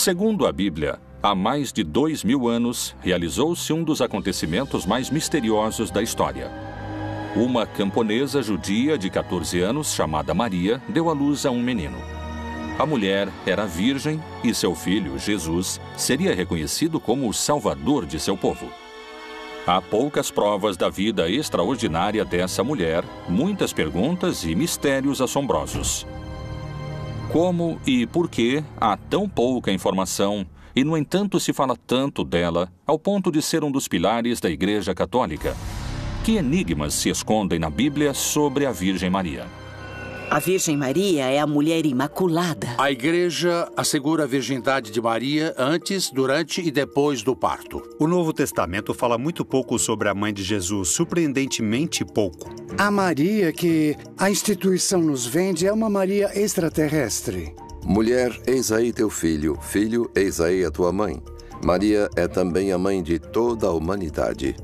Segundo a Bíblia, há mais de dois mil anos realizou-se um dos acontecimentos mais misteriosos da história. Uma camponesa judia de 14 anos, chamada Maria, deu à luz a um menino. A mulher era virgem e seu filho, Jesus, seria reconhecido como o salvador de seu povo. Há poucas provas da vida extraordinária dessa mulher, muitas perguntas e mistérios assombrosos. Como e por que há tão pouca informação e, no entanto, se fala tanto dela ao ponto de ser um dos pilares da Igreja Católica? Que enigmas se escondem na Bíblia sobre a Virgem Maria? A Virgem Maria é a mulher imaculada. A igreja assegura a virgindade de Maria antes, durante e depois do parto. O Novo Testamento fala muito pouco sobre a mãe de Jesus, surpreendentemente pouco. A Maria que a instituição nos vende é uma Maria extraterrestre. Mulher, eis aí teu filho. Filho, eis aí a tua mãe. Maria é também a mãe de toda a humanidade.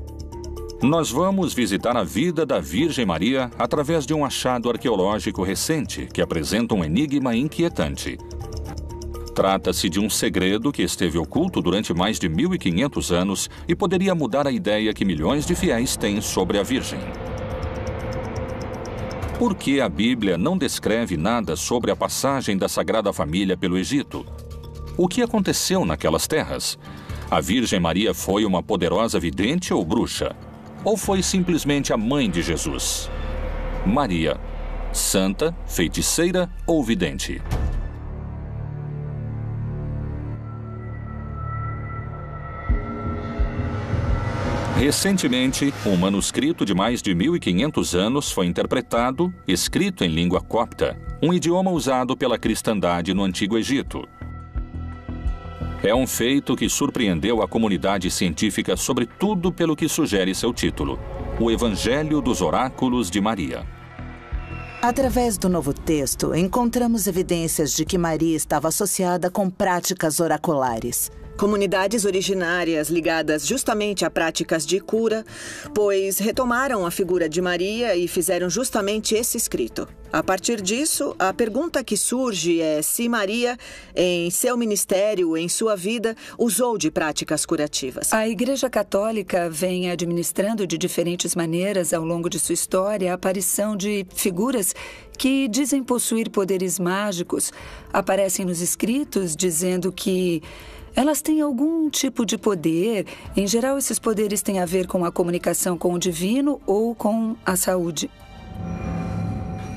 Nós vamos visitar a vida da Virgem Maria através de um achado arqueológico recente que apresenta um enigma inquietante. Trata-se de um segredo que esteve oculto durante mais de 1500 anos e poderia mudar a ideia que milhões de fiéis têm sobre a Virgem. Por que a Bíblia não descreve nada sobre a passagem da Sagrada Família pelo Egito? O que aconteceu naquelas terras? A Virgem Maria foi uma poderosa vidente ou bruxa? Ou foi simplesmente a mãe de Jesus? Maria, santa, feiticeira ou vidente? Recentemente, um manuscrito de mais de 1500 anos foi interpretado, escrito em língua copta, um idioma usado pela cristandade no Antigo Egito. É um feito que surpreendeu a comunidade científica, sobretudo pelo que sugere seu título: O Evangelho dos Oráculos de Maria. Através do novo texto, encontramos evidências de que Maria estava associada com práticas oraculares. Comunidades originárias ligadas justamente a práticas de cura, pois retomaram a figura de Maria e fizeram justamente esse escrito. A partir disso, a pergunta que surge é se Maria, em seu ministério, em sua vida, usou de práticas curativas. A Igreja Católica vem administrando de diferentes maneiras ao longo de sua história a aparição de figuras que dizem possuir poderes mágicos. Aparecem nos escritos dizendo que elas têm algum tipo de poder. Em geral, esses poderes têm a ver com a comunicação com o divino ou com a saúde.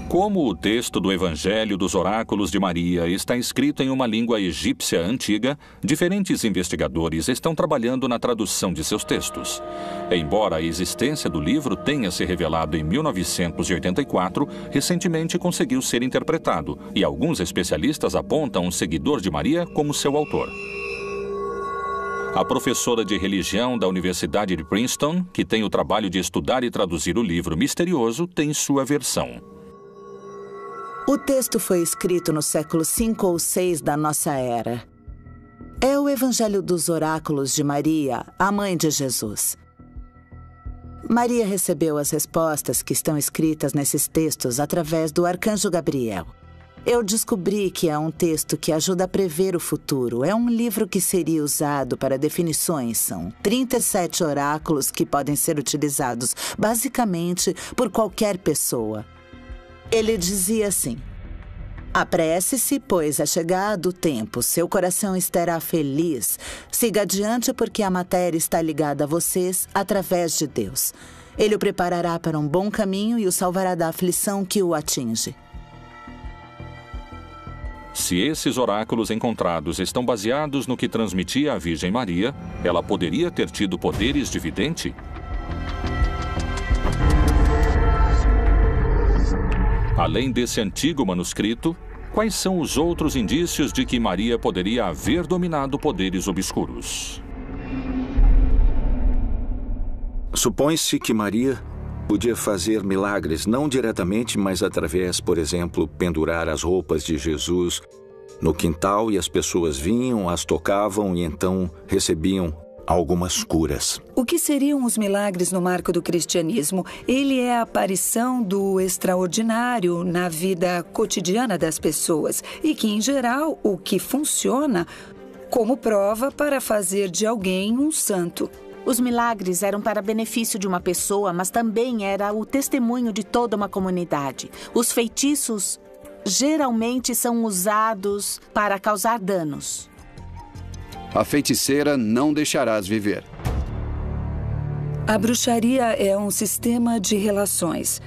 Como o texto do Evangelho dos Oráculos de Maria está escrito em uma língua egípcia antiga, diferentes investigadores estão trabalhando na tradução de seus textos. Embora a existência do livro tenha se revelado em 1984, recentemente conseguiu ser interpretado e alguns especialistas apontam um seguidor de Maria como seu autor. A professora de religião da Universidade de Princeton, que tem o trabalho de estudar e traduzir o livro misterioso, tem sua versão. O texto foi escrito no século V ou VI da nossa era. É o Evangelho dos Oráculos de Maria, a mãe de Jesus. Maria recebeu as respostas que estão escritas nesses textos através do arcanjo Gabriel. Eu descobri que é um texto que ajuda a prever o futuro. É um livro que seria usado para definições. São 37 oráculos que podem ser utilizados basicamente por qualquer pessoa. Ele dizia assim: Apresse-se, pois é chegado o tempo. Seu coração estará feliz. Siga adiante, porque a matéria está ligada a vocês através de Deus. Ele o preparará para um bom caminho e o salvará da aflição que o atinge. Se esses oráculos encontrados estão baseados no que transmitia a Virgem Maria, ela poderia ter tido poderes de vidente? Além desse antigo manuscrito, quais são os outros indícios de que Maria poderia haver dominado poderes obscuros? Supõe-se que Maria podia fazer milagres, não diretamente, mas através, por exemplo, pendurar as roupas de Jesus no quintal e as pessoas vinham, as tocavam e então recebiam algumas curas. O que seriam os milagres no marco do cristianismo? Ele é a aparição do extraordinário na vida cotidiana das pessoas e que, em geral, o que funciona como prova para fazer de alguém um santo. Os milagres eram para benefício de uma pessoa, mas também era o testemunho de toda uma comunidade. Os feitiços geralmente são usados para causar danos. A feiticeira não deixarás viver. A bruxaria é um sistema de relações.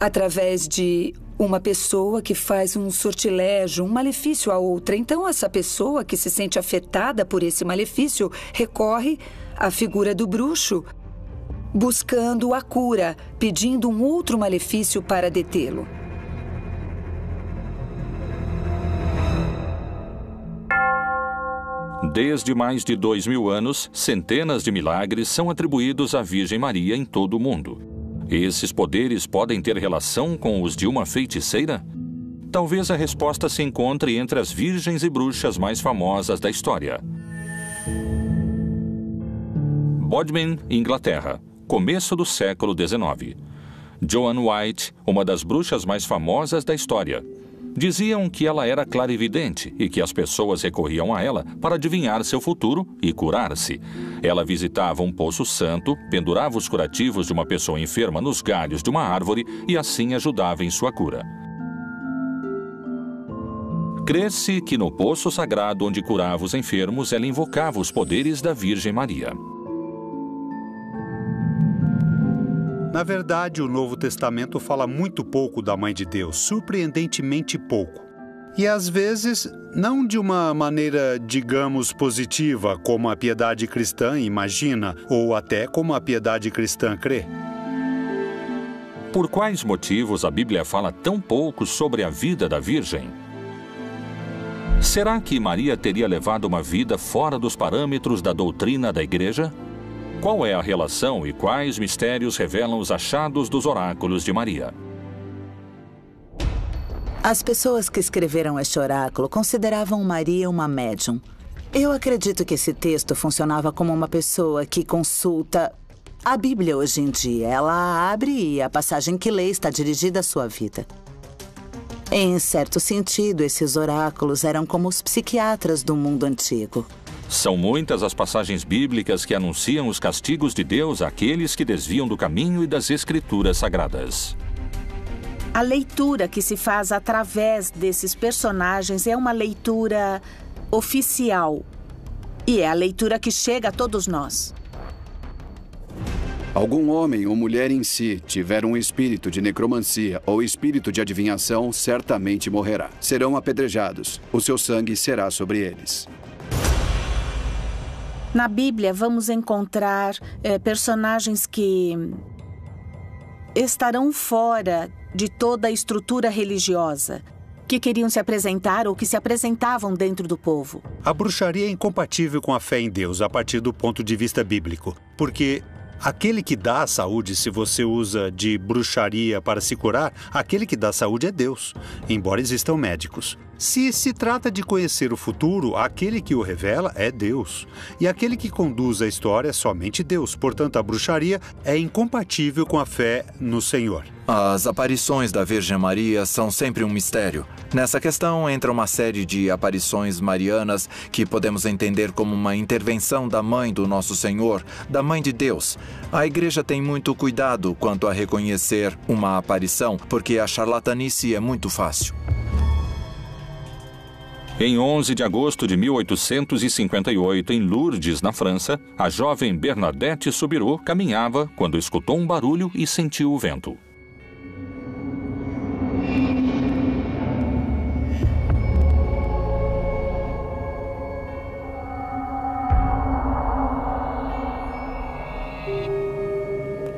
Através de uma pessoa que faz um sortilégio, um malefício a outra. Então, essa pessoa que se sente afetada por esse malefício recorre à figura do bruxo, buscando a cura, pedindo um outro malefício para detê-lo. Desde mais de dois mil anos, centenas de milagres são atribuídos à Virgem Maria em todo o mundo. Esses poderes podem ter relação com os de uma feiticeira? Talvez a resposta se encontre entre as virgens e bruxas mais famosas da história. Bodmin, Inglaterra, começo do século XIX. Joan White, uma das bruxas mais famosas da história. Diziam que ela era clarividente e que as pessoas recorriam a ela para adivinhar seu futuro e curar-se. Ela visitava um poço santo, pendurava os curativos de uma pessoa enferma nos galhos de uma árvore e assim ajudava em sua cura. Crê-se que no poço sagrado onde curava os enfermos, ela invocava os poderes da Virgem Maria. Na verdade, o Novo Testamento fala muito pouco da Mãe de Deus, surpreendentemente pouco. E às vezes, não de uma maneira, digamos, positiva, como a piedade cristã imagina, ou até como a piedade cristã crê. Por quais motivos a Bíblia fala tão pouco sobre a vida da Virgem? Será que Maria teria levado uma vida fora dos parâmetros da doutrina da Igreja? Qual é a relação e quais mistérios revelam os achados dos oráculos de Maria? As pessoas que escreveram este oráculo consideravam Maria uma médium. Eu acredito que esse texto funcionava como uma pessoa que consulta a Bíblia hoje em dia. Ela abre e a passagem que lê está dirigida à sua vida. Em certo sentido, esses oráculos eram como os psiquiatras do mundo antigo. São muitas as passagens bíblicas que anunciam os castigos de Deus àqueles que desviam do caminho e das escrituras sagradas. A leitura que se faz através desses personagens é uma leitura oficial. E é a leitura que chega a todos nós. Algum homem ou mulher em si tiver um espírito de necromancia ou espírito de adivinhação, certamente morrerá. Serão apedrejados. O seu sangue será sobre eles. Na Bíblia, vamos encontrar é, personagens que estarão fora de toda a estrutura religiosa, que queriam se apresentar ou que se apresentavam dentro do povo. A bruxaria é incompatível com a fé em Deus a partir do ponto de vista bíblico, porque aquele que dá a saúde, se você usa de bruxaria para se curar, aquele que dá a saúde é Deus, embora existam médicos. Se se trata de conhecer o futuro, aquele que o revela é Deus. E aquele que conduz a história é somente Deus. Portanto, a bruxaria é incompatível com a fé no Senhor. As aparições da Virgem Maria são sempre um mistério. Nessa questão entra uma série de aparições marianas que podemos entender como uma intervenção da mãe do nosso Senhor, da mãe de Deus. A igreja tem muito cuidado quanto a reconhecer uma aparição, porque a charlatanice é muito fácil. Em 11 de agosto de 1858, em Lourdes, na França, a jovem Bernadette Soubirous caminhava quando escutou um barulho e sentiu o vento.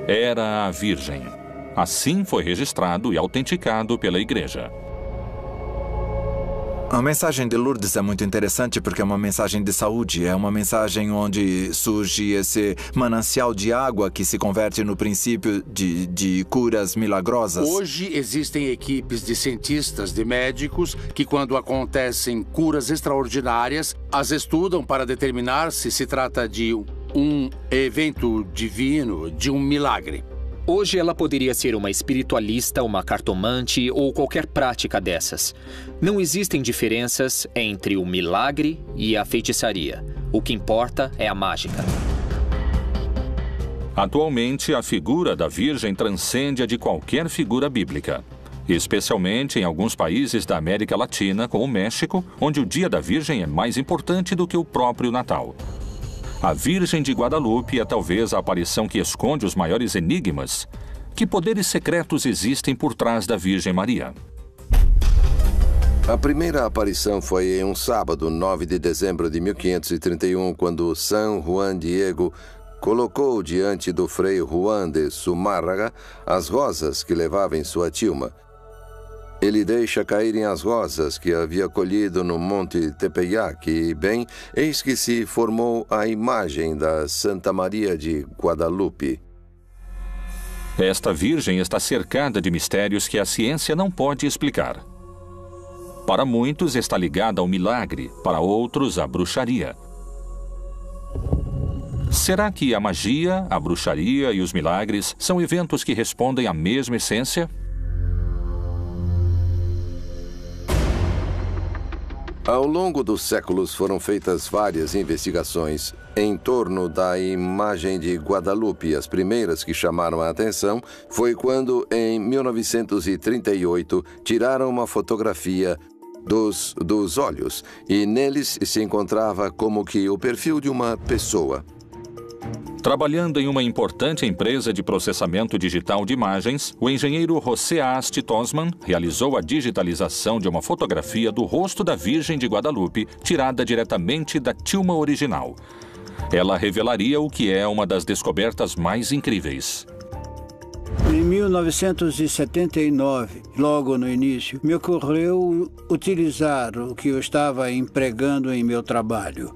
Era a Virgem. Assim foi registrado e autenticado pela Igreja. A mensagem de Lourdes é muito interessante porque é uma mensagem de saúde, é uma mensagem onde surge esse manancial de água que se converte no princípio de, de curas milagrosas. Hoje existem equipes de cientistas, de médicos, que quando acontecem curas extraordinárias, as estudam para determinar se se trata de um evento divino, de um milagre. Hoje ela poderia ser uma espiritualista, uma cartomante ou qualquer prática dessas. Não existem diferenças entre o milagre e a feitiçaria. O que importa é a mágica. Atualmente, a figura da Virgem transcende a de qualquer figura bíblica, especialmente em alguns países da América Latina, como o México, onde o Dia da Virgem é mais importante do que o próprio Natal. A Virgem de Guadalupe é talvez a aparição que esconde os maiores enigmas. Que poderes secretos existem por trás da Virgem Maria? A primeira aparição foi em um sábado, 9 de dezembro de 1531, quando São Juan Diego colocou diante do frei Juan de Sumárraga as rosas que levava em sua tilma. Ele deixa caírem as rosas que havia colhido no Monte Tepeyac e, bem, eis que se formou a imagem da Santa Maria de Guadalupe. Esta Virgem está cercada de mistérios que a ciência não pode explicar. Para muitos está ligada ao milagre, para outros à bruxaria. Será que a magia, a bruxaria e os milagres são eventos que respondem à mesma essência? Ao longo dos séculos foram feitas várias investigações em torno da imagem de Guadalupe. As primeiras que chamaram a atenção foi quando, em 1938, tiraram uma fotografia dos, dos olhos e neles se encontrava como que o perfil de uma pessoa. Trabalhando em uma importante empresa de processamento digital de imagens, o engenheiro José Asti Tosman realizou a digitalização de uma fotografia do rosto da Virgem de Guadalupe, tirada diretamente da tilma original. Ela revelaria o que é uma das descobertas mais incríveis. Em 1979, logo no início, me ocorreu utilizar o que eu estava empregando em meu trabalho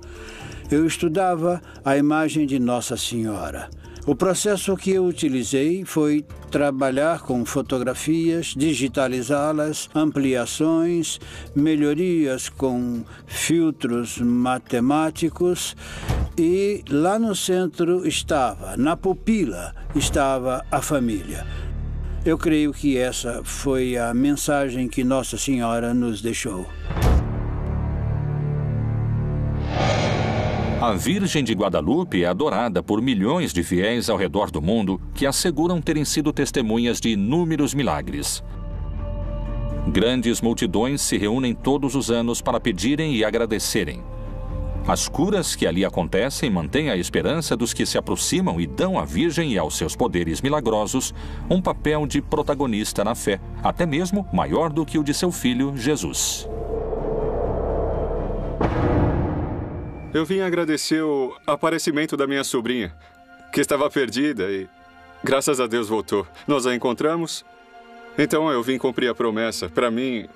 eu estudava a imagem de Nossa Senhora. O processo que eu utilizei foi trabalhar com fotografias, digitalizá-las, ampliações, melhorias com filtros matemáticos e lá no centro estava, na pupila, estava a família. Eu creio que essa foi a mensagem que Nossa Senhora nos deixou. A Virgem de Guadalupe é adorada por milhões de fiéis ao redor do mundo que asseguram terem sido testemunhas de inúmeros milagres. Grandes multidões se reúnem todos os anos para pedirem e agradecerem. As curas que ali acontecem mantêm a esperança dos que se aproximam e dão à Virgem e aos seus poderes milagrosos um papel de protagonista na fé, até mesmo maior do que o de seu filho Jesus. Eu vim agradecer o aparecimento da minha sobrinha, que estava perdida e, graças a Deus, voltou. Nós a encontramos, então eu vim cumprir a promessa. Para mim,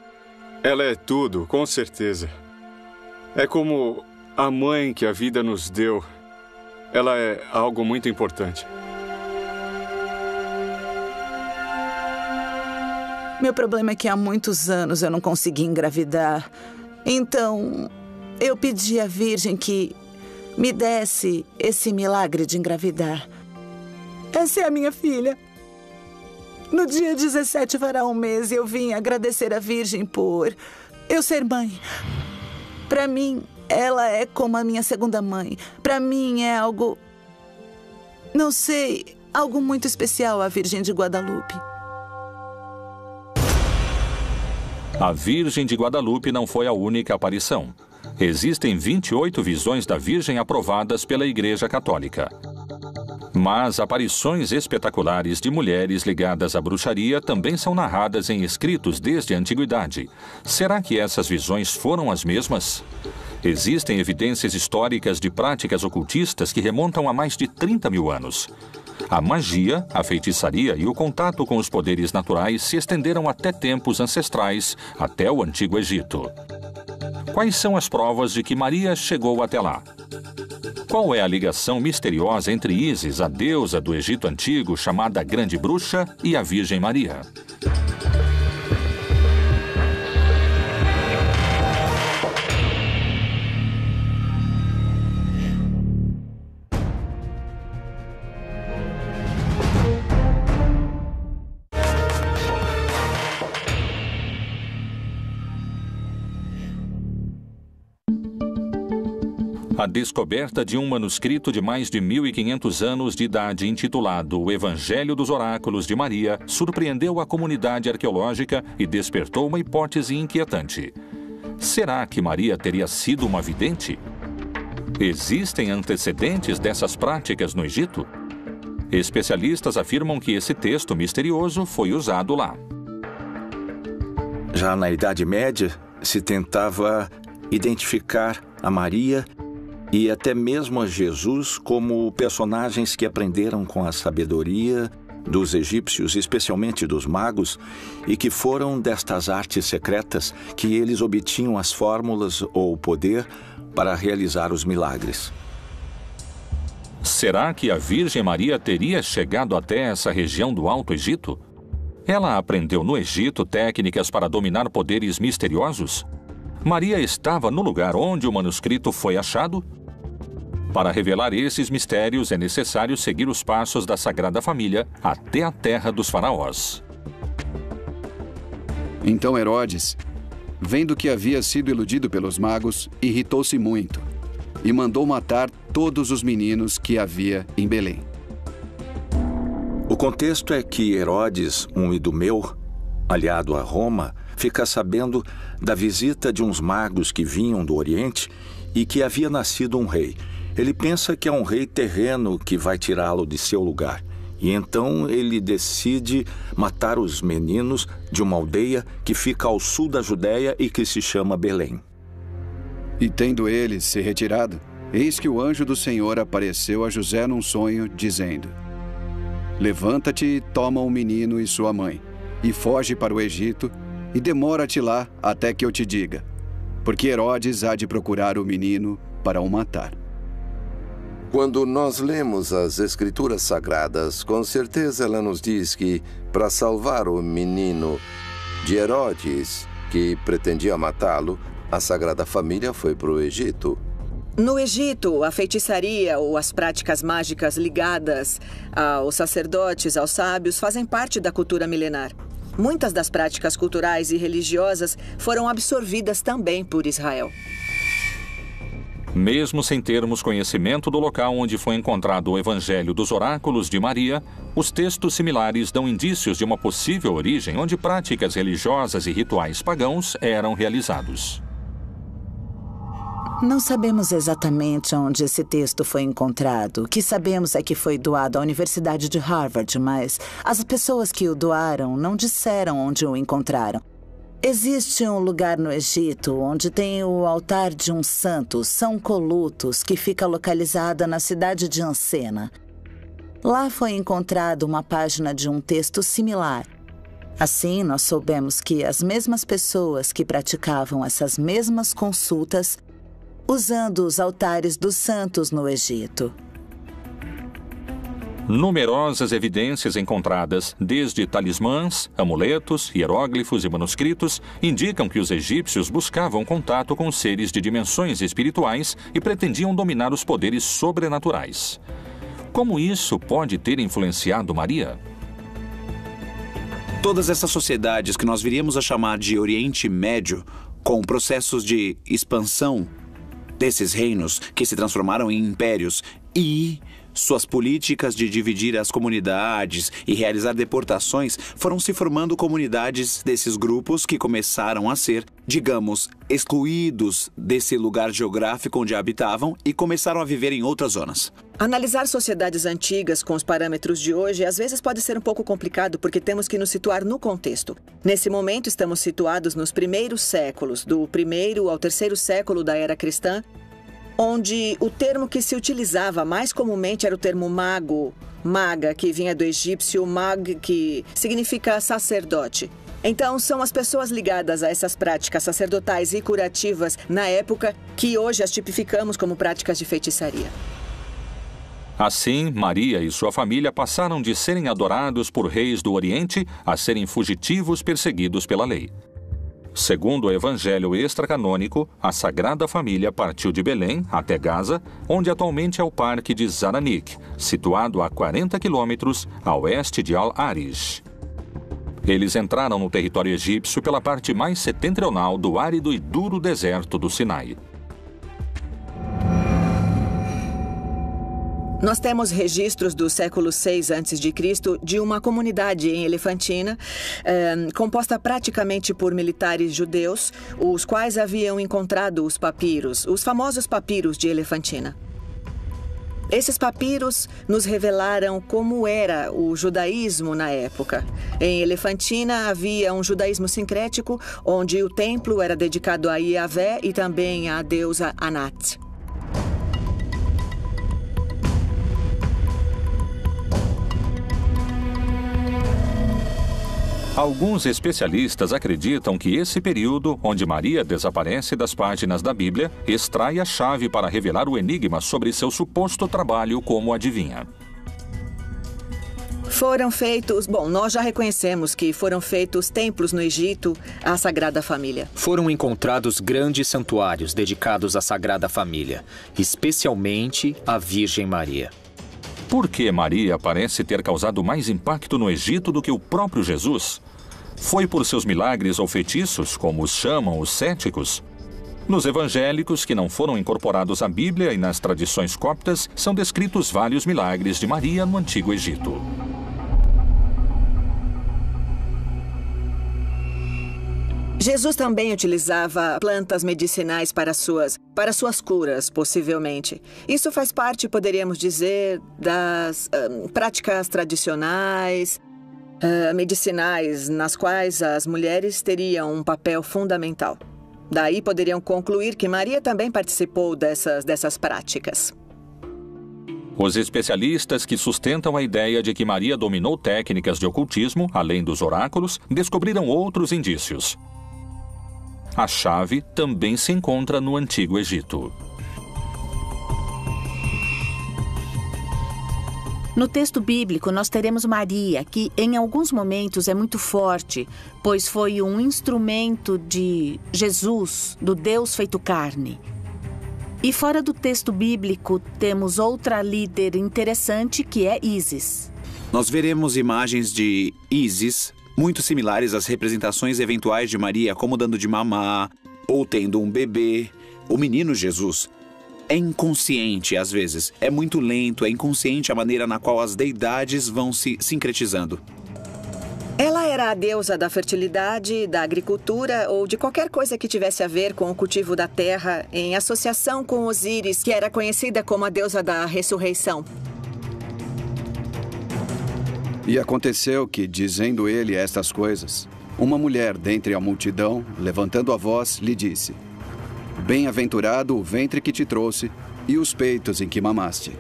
ela é tudo, com certeza. É como a mãe que a vida nos deu. Ela é algo muito importante. Meu problema é que há muitos anos eu não consegui engravidar. Então, eu pedi à Virgem que me desse esse milagre de engravidar. Essa é a minha filha. No dia 17 fará um mês e eu vim agradecer à Virgem por eu ser mãe. Para mim, ela é como a minha segunda mãe. Para mim é algo. Não sei, algo muito especial a Virgem de Guadalupe. A Virgem de Guadalupe não foi a única aparição. Existem 28 visões da Virgem aprovadas pela Igreja Católica. Mas aparições espetaculares de mulheres ligadas à bruxaria também são narradas em escritos desde a antiguidade. Será que essas visões foram as mesmas? Existem evidências históricas de práticas ocultistas que remontam a mais de 30 mil anos. A magia, a feitiçaria e o contato com os poderes naturais se estenderam até tempos ancestrais, até o Antigo Egito. Quais são as provas de que Maria chegou até lá? Qual é a ligação misteriosa entre Isis, a deusa do Egito Antigo, chamada Grande Bruxa, e a Virgem Maria? A descoberta de um manuscrito de mais de 1.500 anos de idade intitulado O Evangelho dos Oráculos de Maria surpreendeu a comunidade arqueológica e despertou uma hipótese inquietante. Será que Maria teria sido uma vidente? Existem antecedentes dessas práticas no Egito? Especialistas afirmam que esse texto misterioso foi usado lá. Já na Idade Média, se tentava identificar a Maria e até mesmo a Jesus como personagens que aprenderam com a sabedoria dos egípcios, especialmente dos magos, e que foram destas artes secretas que eles obtinham as fórmulas ou o poder para realizar os milagres. Será que a Virgem Maria teria chegado até essa região do Alto Egito? Ela aprendeu no Egito técnicas para dominar poderes misteriosos? Maria estava no lugar onde o manuscrito foi achado? Para revelar esses mistérios, é necessário seguir os passos da Sagrada Família até a terra dos faraós. Então Herodes, vendo que havia sido iludido pelos magos, irritou-se muito e mandou matar todos os meninos que havia em Belém. O contexto é que Herodes, um idumeu, aliado a Roma, fica sabendo da visita de uns magos que vinham do Oriente e que havia nascido um rei. Ele pensa que é um rei terreno que vai tirá-lo de seu lugar. E então ele decide matar os meninos de uma aldeia que fica ao sul da Judéia e que se chama Belém. E tendo ele se retirado, eis que o anjo do Senhor apareceu a José num sonho, dizendo: Levanta-te e toma o menino e sua mãe, e foge para o Egito, e demora-te lá até que eu te diga, porque Herodes há de procurar o menino para o matar. Quando nós lemos as Escrituras Sagradas, com certeza ela nos diz que, para salvar o menino de Herodes, que pretendia matá-lo, a Sagrada Família foi para o Egito. No Egito, a feitiçaria ou as práticas mágicas ligadas aos sacerdotes, aos sábios, fazem parte da cultura milenar. Muitas das práticas culturais e religiosas foram absorvidas também por Israel. Mesmo sem termos conhecimento do local onde foi encontrado o Evangelho dos Oráculos de Maria, os textos similares dão indícios de uma possível origem onde práticas religiosas e rituais pagãos eram realizados. Não sabemos exatamente onde esse texto foi encontrado. O que sabemos é que foi doado à Universidade de Harvard, mas as pessoas que o doaram não disseram onde o encontraram. Existe um lugar no Egito onde tem o altar de um santo, São Colutos, que fica localizada na cidade de Ancena. Lá foi encontrada uma página de um texto similar. Assim, nós soubemos que as mesmas pessoas que praticavam essas mesmas consultas usando os altares dos santos no Egito. Numerosas evidências encontradas, desde talismãs, amuletos, hieróglifos e manuscritos, indicam que os egípcios buscavam contato com seres de dimensões espirituais e pretendiam dominar os poderes sobrenaturais. Como isso pode ter influenciado Maria? Todas essas sociedades que nós viríamos a chamar de Oriente Médio, com processos de expansão desses reinos que se transformaram em impérios e suas políticas de dividir as comunidades e realizar deportações foram se formando comunidades desses grupos que começaram a ser, digamos, excluídos desse lugar geográfico onde habitavam e começaram a viver em outras zonas. Analisar sociedades antigas com os parâmetros de hoje às vezes pode ser um pouco complicado porque temos que nos situar no contexto. Nesse momento, estamos situados nos primeiros séculos, do primeiro ao terceiro século da era cristã, onde o termo que se utilizava mais comumente era o termo mago, maga, que vinha do egípcio mag, que significa sacerdote. Então, são as pessoas ligadas a essas práticas sacerdotais e curativas na época que hoje as tipificamos como práticas de feitiçaria. Assim, Maria e sua família passaram de serem adorados por reis do Oriente a serem fugitivos perseguidos pela lei. Segundo o Evangelho extracanônico, a Sagrada Família partiu de Belém até Gaza, onde atualmente é o Parque de Zaranik, situado a 40 quilômetros a oeste de Al-Arish. Eles entraram no território egípcio pela parte mais setentrional do árido e duro deserto do Sinai. Nós temos registros do século 6 a.C. de uma comunidade em Elefantina, eh, composta praticamente por militares judeus, os quais haviam encontrado os papiros, os famosos papiros de Elefantina. Esses papiros nos revelaram como era o judaísmo na época. Em Elefantina havia um judaísmo sincrético, onde o templo era dedicado a Yahvé e também à deusa Anat. Alguns especialistas acreditam que esse período, onde Maria desaparece das páginas da Bíblia, extrai a chave para revelar o enigma sobre seu suposto trabalho como adivinha. Foram feitos. Bom, nós já reconhecemos que foram feitos templos no Egito à Sagrada Família. Foram encontrados grandes santuários dedicados à Sagrada Família, especialmente à Virgem Maria. Por que Maria parece ter causado mais impacto no Egito do que o próprio Jesus? Foi por seus milagres ou feitiços, como os chamam os céticos? Nos evangélicos, que não foram incorporados à Bíblia e nas tradições coptas, são descritos vários milagres de Maria no Antigo Egito. Jesus também utilizava plantas medicinais para suas, para suas curas, possivelmente. Isso faz parte, poderíamos dizer, das uh, práticas tradicionais, uh, medicinais, nas quais as mulheres teriam um papel fundamental. Daí poderiam concluir que Maria também participou dessas, dessas práticas. Os especialistas que sustentam a ideia de que Maria dominou técnicas de ocultismo, além dos oráculos, descobriram outros indícios. A chave também se encontra no Antigo Egito. No texto bíblico, nós teremos Maria, que em alguns momentos é muito forte, pois foi um instrumento de Jesus, do Deus feito carne. E fora do texto bíblico, temos outra líder interessante que é Isis. Nós veremos imagens de Isis muito similares às representações eventuais de Maria como dando de mamar ou tendo um bebê, o menino Jesus. É inconsciente às vezes, é muito lento, é inconsciente a maneira na qual as deidades vão se sincretizando. Ela era a deusa da fertilidade, da agricultura ou de qualquer coisa que tivesse a ver com o cultivo da terra, em associação com Osíris, que era conhecida como a deusa da ressurreição. E aconteceu que, dizendo ele estas coisas, uma mulher dentre a multidão, levantando a voz, lhe disse: Bem-aventurado o ventre que te trouxe e os peitos em que mamaste.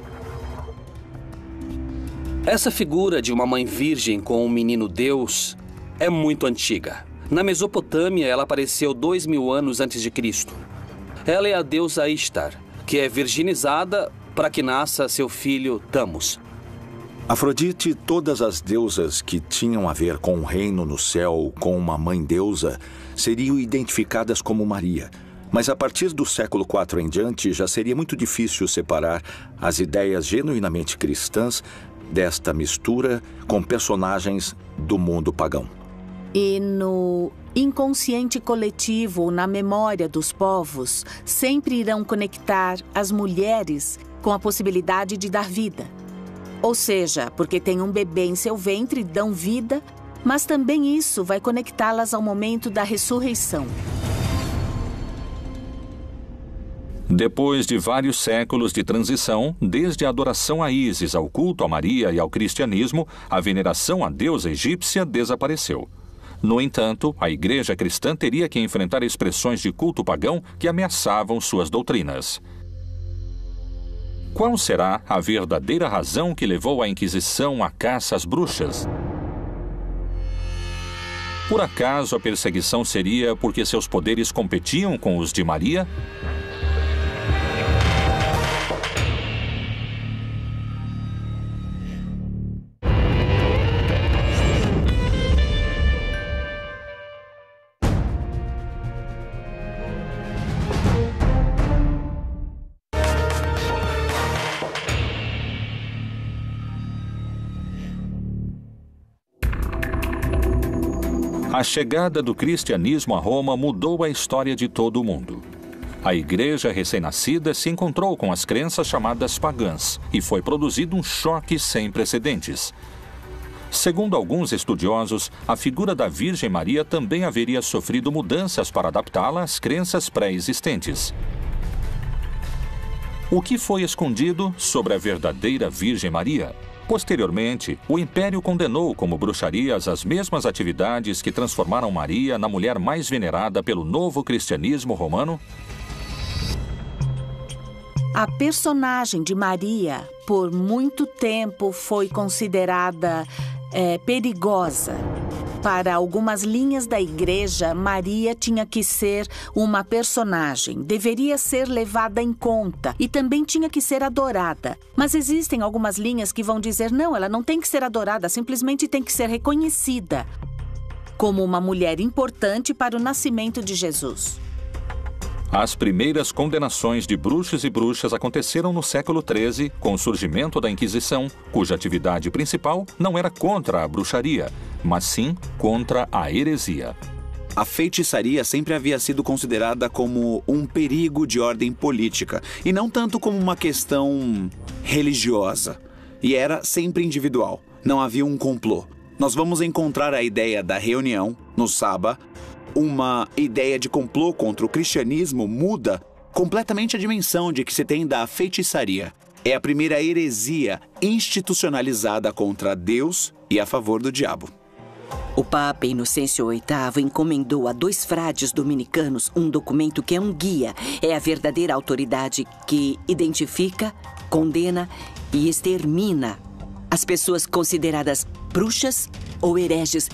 Essa figura de uma mãe virgem com um menino Deus é muito antiga. Na Mesopotâmia, ela apareceu dois mil anos antes de Cristo. Ela é a deusa Ishtar, que é virginizada para que nasça seu filho Tamos. Afrodite, todas as deusas que tinham a ver com o reino no céu, com uma mãe deusa, seriam identificadas como Maria. Mas a partir do século IV em diante, já seria muito difícil separar as ideias genuinamente cristãs desta mistura com personagens do mundo pagão. E no inconsciente coletivo, na memória dos povos, sempre irão conectar as mulheres com a possibilidade de dar vida. Ou seja, porque tem um bebê em seu ventre, dão vida, mas também isso vai conectá-las ao momento da ressurreição. Depois de vários séculos de transição, desde a adoração a Ísis ao culto a Maria e ao cristianismo, a veneração à deusa egípcia desapareceu. No entanto, a igreja cristã teria que enfrentar expressões de culto pagão que ameaçavam suas doutrinas. Qual será a verdadeira razão que levou a Inquisição à caça às bruxas? Por acaso a perseguição seria porque seus poderes competiam com os de Maria? A chegada do cristianismo a Roma mudou a história de todo o mundo. A igreja recém-nascida se encontrou com as crenças chamadas pagãs e foi produzido um choque sem precedentes. Segundo alguns estudiosos, a figura da Virgem Maria também haveria sofrido mudanças para adaptá-la às crenças pré-existentes. O que foi escondido sobre a verdadeira Virgem Maria? Posteriormente, o Império condenou como bruxarias as mesmas atividades que transformaram Maria na mulher mais venerada pelo novo cristianismo romano a personagem de Maria, por muito tempo, foi considerada é, perigosa. Para algumas linhas da igreja, Maria tinha que ser uma personagem, deveria ser levada em conta e também tinha que ser adorada. Mas existem algumas linhas que vão dizer: não, ela não tem que ser adorada, simplesmente tem que ser reconhecida como uma mulher importante para o nascimento de Jesus. As primeiras condenações de bruxos e bruxas aconteceram no século XIII, com o surgimento da Inquisição, cuja atividade principal não era contra a bruxaria, mas sim contra a heresia. A feitiçaria sempre havia sido considerada como um perigo de ordem política e não tanto como uma questão religiosa. E era sempre individual, não havia um complô. Nós vamos encontrar a ideia da reunião, no Saba, uma ideia de complô contra o cristianismo muda completamente a dimensão de que se tem da feitiçaria. É a primeira heresia institucionalizada contra Deus e a favor do diabo. O Papa Inocêncio VIII encomendou a dois frades dominicanos um documento que é um guia, é a verdadeira autoridade que identifica, condena e extermina as pessoas consideradas bruxas ou hereges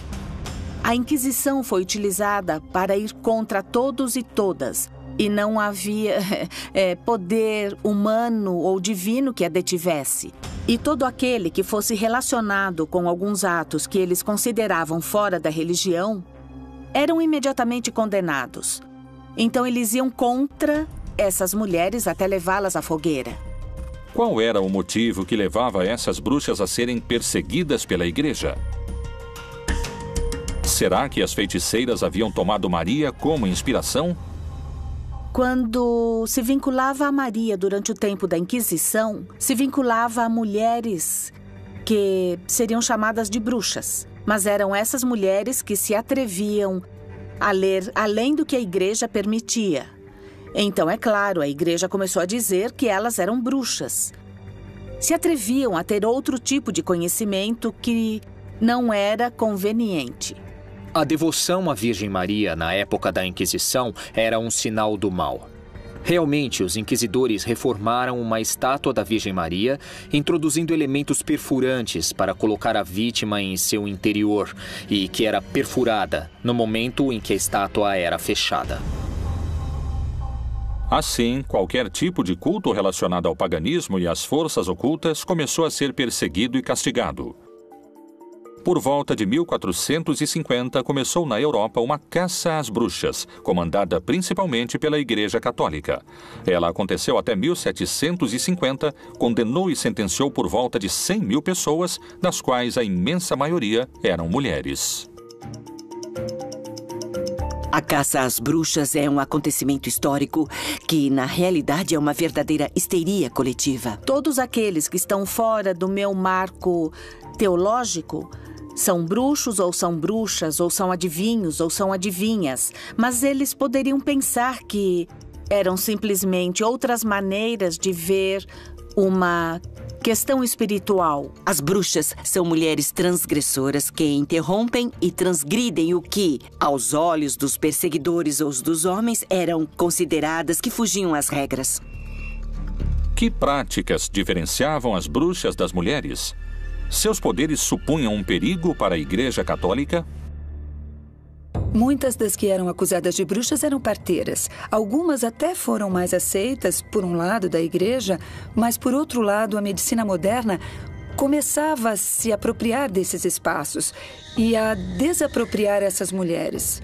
a Inquisição foi utilizada para ir contra todos e todas, e não havia é, poder humano ou divino que a detivesse. E todo aquele que fosse relacionado com alguns atos que eles consideravam fora da religião eram imediatamente condenados. Então eles iam contra essas mulheres até levá-las à fogueira. Qual era o motivo que levava essas bruxas a serem perseguidas pela igreja? Será que as feiticeiras haviam tomado Maria como inspiração? Quando se vinculava a Maria durante o tempo da Inquisição, se vinculava a mulheres que seriam chamadas de bruxas. Mas eram essas mulheres que se atreviam a ler além do que a igreja permitia. Então, é claro, a igreja começou a dizer que elas eram bruxas. Se atreviam a ter outro tipo de conhecimento que não era conveniente. A devoção à Virgem Maria na época da Inquisição era um sinal do mal. Realmente, os inquisidores reformaram uma estátua da Virgem Maria, introduzindo elementos perfurantes para colocar a vítima em seu interior e que era perfurada no momento em que a estátua era fechada. Assim, qualquer tipo de culto relacionado ao paganismo e às forças ocultas começou a ser perseguido e castigado. Por volta de 1450, começou na Europa uma caça às bruxas, comandada principalmente pela Igreja Católica. Ela aconteceu até 1750, condenou e sentenciou por volta de 100 mil pessoas, das quais a imensa maioria eram mulheres. A caça às bruxas é um acontecimento histórico que, na realidade, é uma verdadeira histeria coletiva. Todos aqueles que estão fora do meu marco teológico são bruxos ou são bruxas, ou são adivinhos ou são adivinhas, mas eles poderiam pensar que eram simplesmente outras maneiras de ver uma questão espiritual. As bruxas são mulheres transgressoras que interrompem e transgridem o que, aos olhos dos perseguidores ou dos homens, eram consideradas que fugiam às regras. Que práticas diferenciavam as bruxas das mulheres? Seus poderes supunham um perigo para a Igreja Católica? Muitas das que eram acusadas de bruxas eram parteiras. Algumas até foram mais aceitas, por um lado, da igreja, mas, por outro lado, a medicina moderna começava a se apropriar desses espaços e a desapropriar essas mulheres.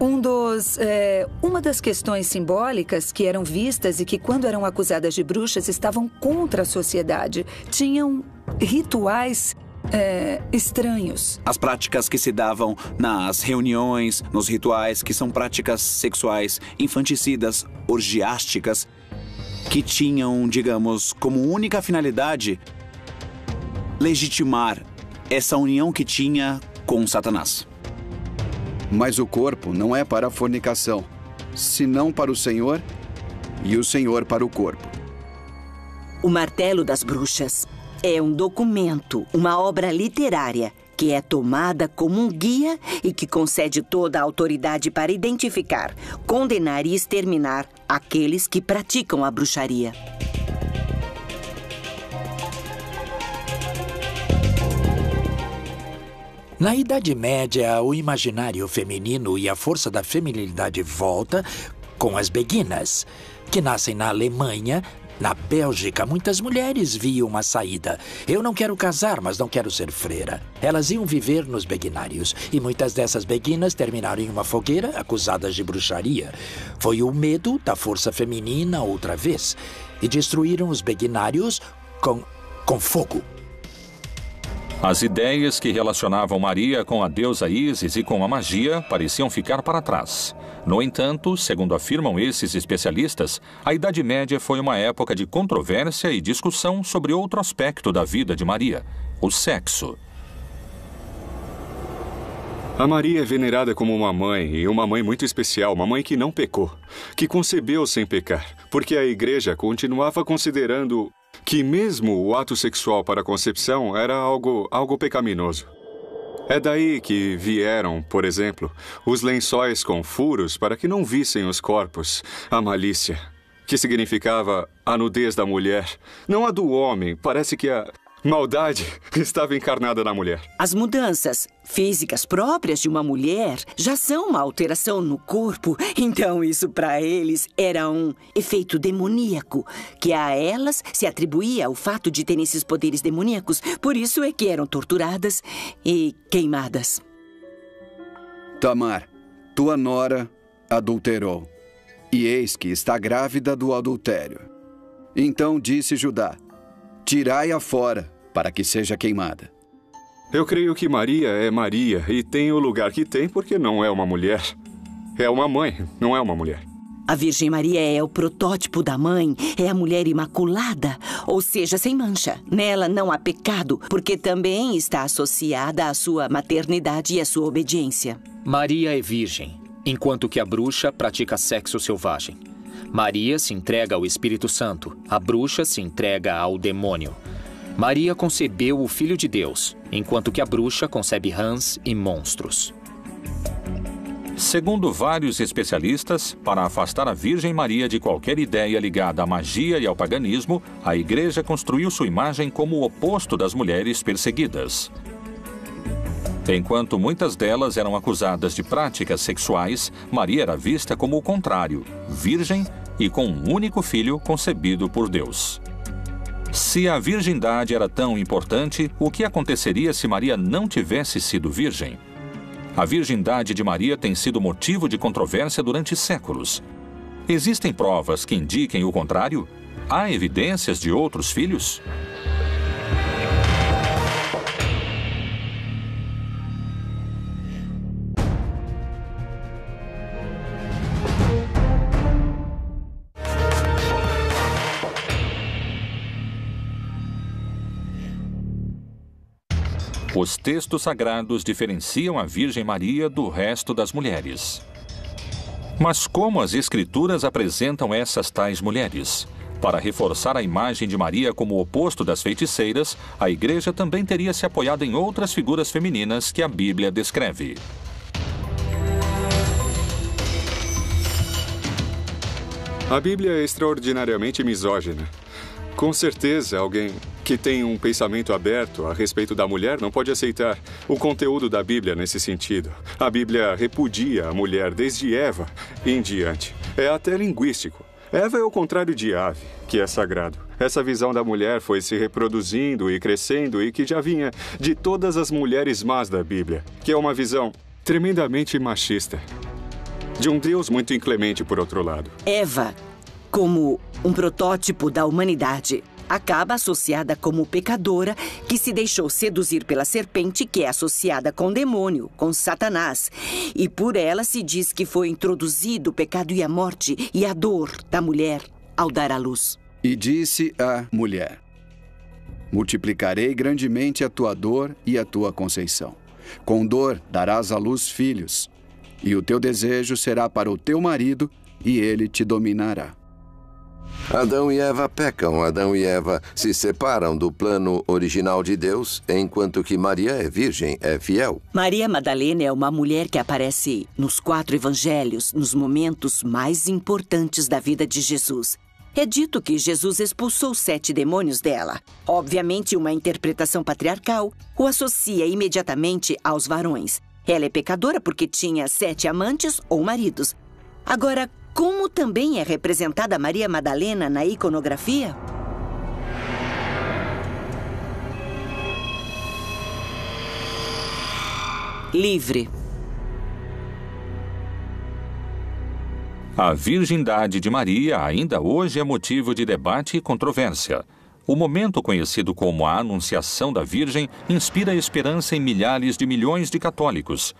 Um dos, é, uma das questões simbólicas que eram vistas e que, quando eram acusadas de bruxas, estavam contra a sociedade, tinham rituais é, estranhos. As práticas que se davam nas reuniões, nos rituais, que são práticas sexuais infanticidas, orgiásticas, que tinham, digamos, como única finalidade legitimar essa união que tinha com Satanás. Mas o corpo não é para a fornicação, senão para o Senhor e o Senhor para o corpo. O Martelo das Bruxas é um documento, uma obra literária que é tomada como um guia e que concede toda a autoridade para identificar, condenar e exterminar aqueles que praticam a bruxaria. Na Idade Média, o imaginário feminino e a força da feminilidade volta com as beguinas, que nascem na Alemanha. Na Bélgica, muitas mulheres viam uma saída. Eu não quero casar, mas não quero ser freira. Elas iam viver nos beguinários, e muitas dessas beguinas terminaram em uma fogueira acusadas de bruxaria. Foi o medo da força feminina outra vez, e destruíram os beguinários com, com fogo. As ideias que relacionavam Maria com a deusa Ísis e com a magia pareciam ficar para trás. No entanto, segundo afirmam esses especialistas, a Idade Média foi uma época de controvérsia e discussão sobre outro aspecto da vida de Maria: o sexo. A Maria é venerada como uma mãe, e uma mãe muito especial, uma mãe que não pecou, que concebeu sem pecar, porque a igreja continuava considerando que mesmo o ato sexual para a concepção era algo, algo pecaminoso. É daí que vieram, por exemplo, os lençóis com furos para que não vissem os corpos, a malícia, que significava a nudez da mulher, não a do homem. Parece que a, Maldade estava encarnada na mulher. As mudanças físicas próprias de uma mulher já são uma alteração no corpo, então isso para eles era um efeito demoníaco, que a elas se atribuía o fato de terem esses poderes demoníacos. Por isso é que eram torturadas e queimadas. Tamar, tua nora adulterou, e eis que está grávida do adultério. Então disse Judá: Tirai-a fora, para que seja queimada. Eu creio que Maria é Maria e tem o lugar que tem porque não é uma mulher. É uma mãe, não é uma mulher. A Virgem Maria é o protótipo da mãe, é a mulher imaculada, ou seja, sem mancha. Nela não há pecado, porque também está associada à sua maternidade e à sua obediência. Maria é virgem, enquanto que a bruxa pratica sexo selvagem. Maria se entrega ao Espírito Santo, a bruxa se entrega ao demônio. Maria concebeu o Filho de Deus, enquanto que a bruxa concebe rãs e monstros. Segundo vários especialistas, para afastar a Virgem Maria de qualquer ideia ligada à magia e ao paganismo, a Igreja construiu sua imagem como o oposto das mulheres perseguidas. Enquanto muitas delas eram acusadas de práticas sexuais, Maria era vista como o contrário, virgem e com um único filho concebido por Deus. Se a virgindade era tão importante, o que aconteceria se Maria não tivesse sido virgem? A virgindade de Maria tem sido motivo de controvérsia durante séculos. Existem provas que indiquem o contrário? Há evidências de outros filhos? Os textos sagrados diferenciam a Virgem Maria do resto das mulheres. Mas como as Escrituras apresentam essas tais mulheres? Para reforçar a imagem de Maria como o oposto das feiticeiras, a Igreja também teria se apoiado em outras figuras femininas que a Bíblia descreve. A Bíblia é extraordinariamente misógina. Com certeza, alguém que tem um pensamento aberto a respeito da mulher não pode aceitar o conteúdo da Bíblia nesse sentido. A Bíblia repudia a mulher desde Eva em diante. É até linguístico. Eva é o contrário de ave, que é sagrado. Essa visão da mulher foi se reproduzindo e crescendo e que já vinha de todas as mulheres más da Bíblia, que é uma visão tremendamente machista. De um Deus muito inclemente, por outro lado. Eva, como um protótipo da humanidade, acaba associada como pecadora que se deixou seduzir pela serpente, que é associada com demônio, com Satanás. E por ela se diz que foi introduzido o pecado e a morte e a dor da mulher ao dar à luz. E disse a mulher: Multiplicarei grandemente a tua dor e a tua conceição. Com dor darás à luz filhos, e o teu desejo será para o teu marido, e ele te dominará. Adão e Eva pecam. Adão e Eva se separam do plano original de Deus, enquanto que Maria é virgem, é fiel. Maria Madalena é uma mulher que aparece nos quatro evangelhos nos momentos mais importantes da vida de Jesus. É dito que Jesus expulsou sete demônios dela. Obviamente, uma interpretação patriarcal o associa imediatamente aos varões. Ela é pecadora porque tinha sete amantes ou maridos. Agora, como também é representada Maria Madalena na iconografia? Livre. A virgindade de Maria ainda hoje é motivo de debate e controvérsia. O momento conhecido como a Anunciação da Virgem inspira esperança em milhares de milhões de católicos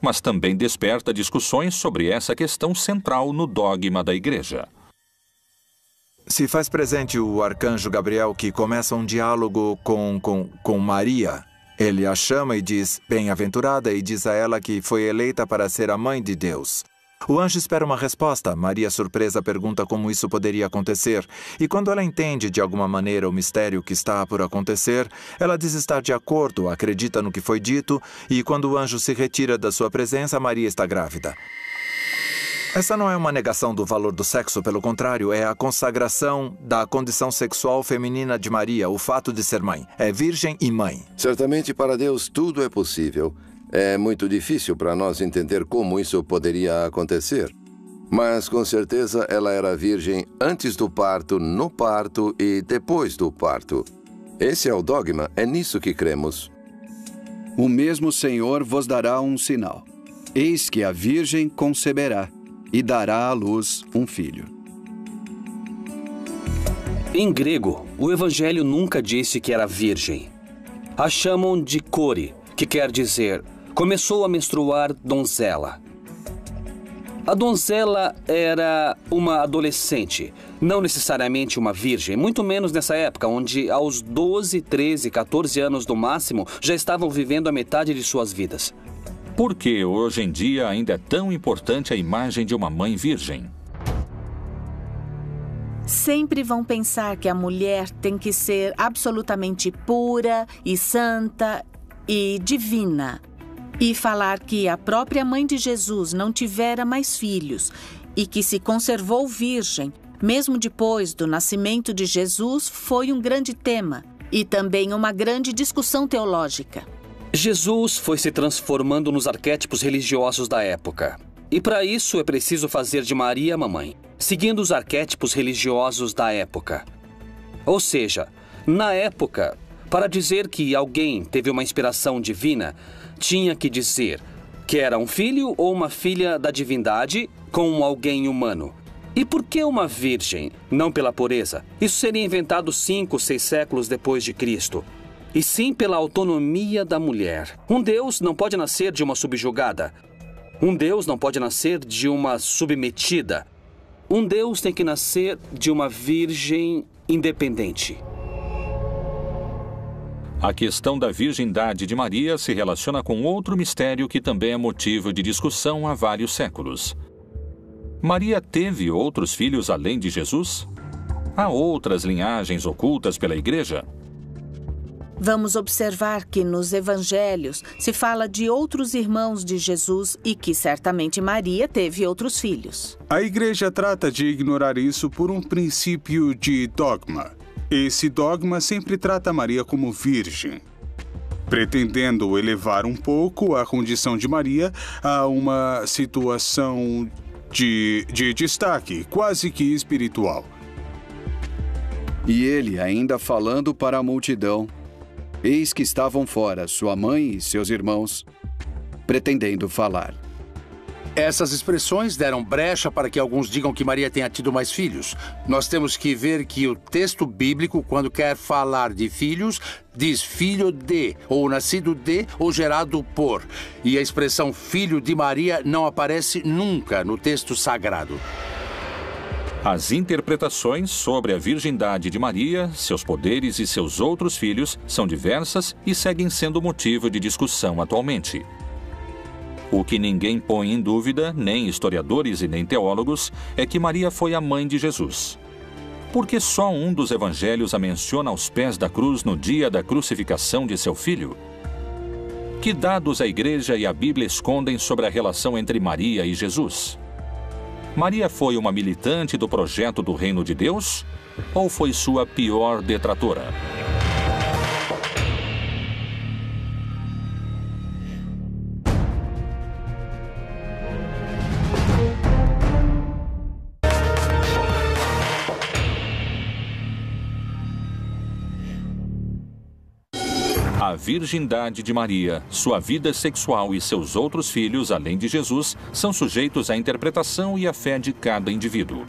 mas também desperta discussões sobre essa questão central no dogma da Igreja. Se faz presente o arcanjo Gabriel que começa um diálogo com, com, com Maria. Ele a chama e diz, bem-aventurada, e diz a ela que foi eleita para ser a mãe de Deus. O anjo espera uma resposta. Maria, surpresa, pergunta como isso poderia acontecer. E quando ela entende de alguma maneira o mistério que está por acontecer, ela diz estar de acordo, acredita no que foi dito, e quando o anjo se retira da sua presença, Maria está grávida. Essa não é uma negação do valor do sexo, pelo contrário, é a consagração da condição sexual feminina de Maria, o fato de ser mãe. É virgem e mãe. Certamente para Deus tudo é possível. É muito difícil para nós entender como isso poderia acontecer. Mas com certeza ela era virgem antes do parto, no parto e depois do parto. Esse é o dogma, é nisso que cremos. O mesmo Senhor vos dará um sinal. Eis que a virgem conceberá e dará à luz um filho. Em grego, o evangelho nunca disse que era virgem. A chamam de core, que quer dizer começou a menstruar donzela. A donzela era uma adolescente, não necessariamente uma virgem, muito menos nessa época, onde aos 12, 13, 14 anos no máximo já estavam vivendo a metade de suas vidas. Por que hoje em dia ainda é tão importante a imagem de uma mãe virgem? Sempre vão pensar que a mulher tem que ser absolutamente pura e santa e divina e falar que a própria mãe de Jesus não tivera mais filhos e que se conservou virgem, mesmo depois do nascimento de Jesus, foi um grande tema e também uma grande discussão teológica. Jesus foi se transformando nos arquétipos religiosos da época. E para isso é preciso fazer de Maria mamãe, seguindo os arquétipos religiosos da época. Ou seja, na época, para dizer que alguém teve uma inspiração divina, tinha que dizer que era um filho ou uma filha da divindade com alguém humano. E por que uma virgem? Não pela pureza. Isso seria inventado cinco, seis séculos depois de Cristo. E sim pela autonomia da mulher. Um Deus não pode nascer de uma subjugada. Um Deus não pode nascer de uma submetida. Um Deus tem que nascer de uma virgem independente. A questão da virgindade de Maria se relaciona com outro mistério que também é motivo de discussão há vários séculos. Maria teve outros filhos além de Jesus? Há outras linhagens ocultas pela Igreja? Vamos observar que nos evangelhos se fala de outros irmãos de Jesus e que certamente Maria teve outros filhos. A igreja trata de ignorar isso por um princípio de dogma. Esse dogma sempre trata Maria como virgem, pretendendo elevar um pouco a condição de Maria a uma situação de, de destaque, quase que espiritual. E ele, ainda falando para a multidão, eis que estavam fora sua mãe e seus irmãos, pretendendo falar. Essas expressões deram brecha para que alguns digam que Maria tenha tido mais filhos. Nós temos que ver que o texto bíblico, quando quer falar de filhos, diz filho de, ou nascido de, ou gerado por. E a expressão filho de Maria não aparece nunca no texto sagrado. As interpretações sobre a virgindade de Maria, seus poderes e seus outros filhos são diversas e seguem sendo motivo de discussão atualmente. O que ninguém põe em dúvida, nem historiadores e nem teólogos, é que Maria foi a mãe de Jesus. Porque só um dos evangelhos a menciona aos pés da cruz no dia da crucificação de seu filho? Que dados a igreja e a Bíblia escondem sobre a relação entre Maria e Jesus? Maria foi uma militante do projeto do Reino de Deus ou foi sua pior detratora? A virgindade de Maria, sua vida sexual e seus outros filhos, além de Jesus, são sujeitos à interpretação e à fé de cada indivíduo.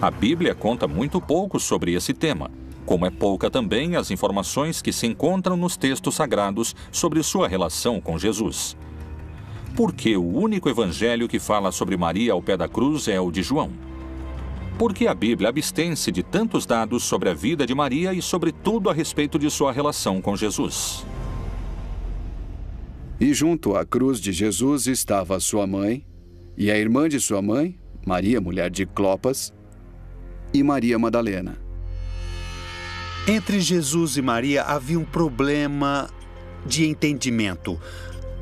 A Bíblia conta muito pouco sobre esse tema, como é pouca também as informações que se encontram nos textos sagrados sobre sua relação com Jesus. Porque o único evangelho que fala sobre Maria ao pé da cruz é o de João. Porque a Bíblia abstém-se de tantos dados sobre a vida de Maria e sobre tudo a respeito de sua relação com Jesus. E junto à cruz de Jesus estava sua mãe, e a irmã de sua mãe, Maria, mulher de Clopas, e Maria Madalena. Entre Jesus e Maria havia um problema de entendimento.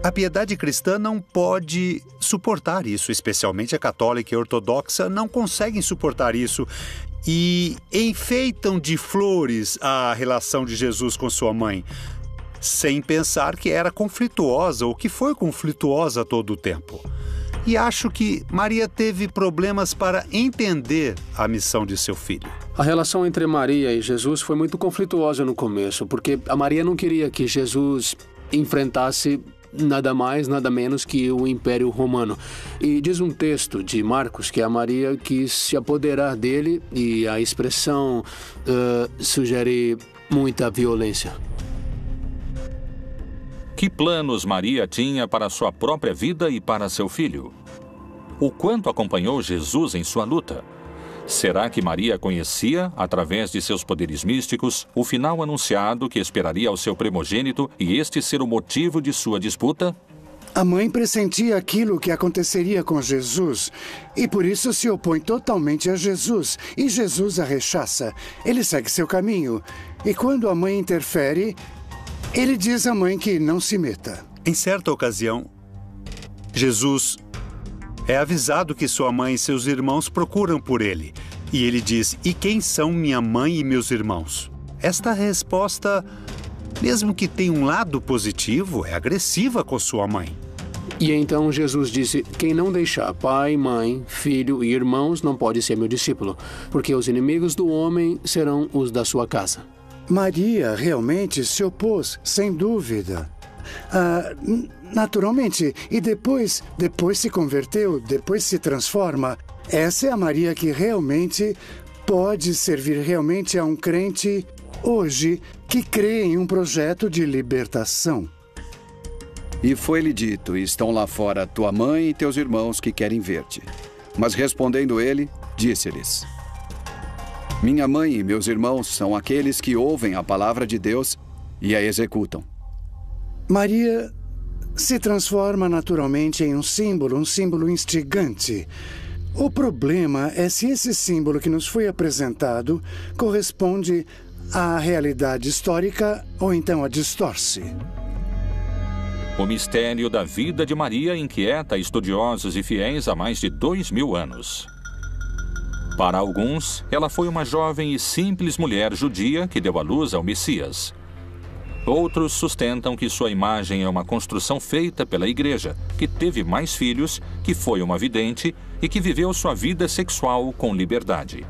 A piedade cristã não pode suportar isso, especialmente a católica e ortodoxa não conseguem suportar isso e enfeitam de flores a relação de Jesus com sua mãe, sem pensar que era conflituosa ou que foi conflituosa todo o tempo. E acho que Maria teve problemas para entender a missão de seu filho. A relação entre Maria e Jesus foi muito conflituosa no começo, porque a Maria não queria que Jesus enfrentasse nada mais, nada menos que o Império Romano. E diz um texto de Marcos que a Maria quis se apoderar dele e a expressão uh, sugere muita violência. Que planos Maria tinha para sua própria vida e para seu filho? O quanto acompanhou Jesus em sua luta? Será que Maria conhecia, através de seus poderes místicos, o final anunciado que esperaria ao seu primogênito e este ser o motivo de sua disputa? A mãe pressentia aquilo que aconteceria com Jesus e por isso se opõe totalmente a Jesus. E Jesus a rechaça. Ele segue seu caminho. E quando a mãe interfere, ele diz à mãe que não se meta. Em certa ocasião, Jesus é avisado que sua mãe e seus irmãos procuram por ele. E ele diz: E quem são minha mãe e meus irmãos? Esta resposta, mesmo que tenha um lado positivo, é agressiva com sua mãe. E então Jesus disse: Quem não deixar pai, mãe, filho e irmãos não pode ser meu discípulo, porque os inimigos do homem serão os da sua casa. Maria realmente se opôs, sem dúvida. Ah, naturalmente, e depois, depois se converteu, depois se transforma. Essa é a Maria que realmente pode servir realmente a um crente hoje que crê em um projeto de libertação. E foi-lhe dito: Estão lá fora tua mãe e teus irmãos que querem ver-te. Mas respondendo ele, disse-lhes: minha mãe e meus irmãos são aqueles que ouvem a palavra de Deus e a executam. Maria se transforma naturalmente em um símbolo, um símbolo instigante. O problema é se esse símbolo que nos foi apresentado corresponde à realidade histórica ou então a distorce. O mistério da vida de Maria inquieta estudiosos e fiéis há mais de dois mil anos. Para alguns, ela foi uma jovem e simples mulher judia que deu à luz ao Messias. Outros sustentam que sua imagem é uma construção feita pela igreja, que teve mais filhos, que foi uma vidente e que viveu sua vida sexual com liberdade.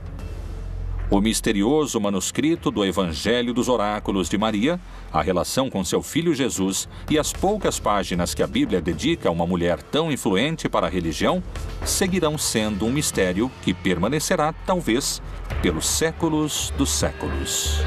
O misterioso manuscrito do Evangelho dos Oráculos de Maria, a relação com seu filho Jesus e as poucas páginas que a Bíblia dedica a uma mulher tão influente para a religião seguirão sendo um mistério que permanecerá, talvez, pelos séculos dos séculos.